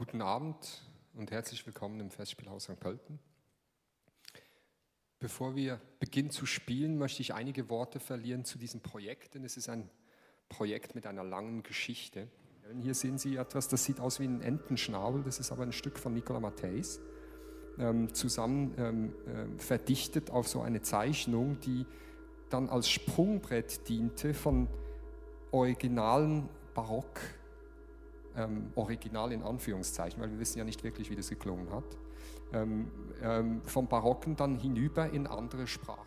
Guten Abend und herzlich willkommen im Festspielhaus St. Pölten. Bevor wir beginnen zu spielen, möchte ich einige Worte verlieren zu diesem Projekt, denn es ist ein Projekt mit einer langen Geschichte. Hier sehen Sie etwas, das sieht aus wie ein Entenschnabel, das ist aber ein Stück von Nicola Matthäus, ähm, zusammen ähm, äh, verdichtet auf so eine Zeichnung, die dann als Sprungbrett diente von originalen Barock ähm, original in Anführungszeichen, weil wir wissen ja nicht wirklich, wie das geklungen hat, ähm, ähm, vom Barocken dann hinüber in andere Sprachen.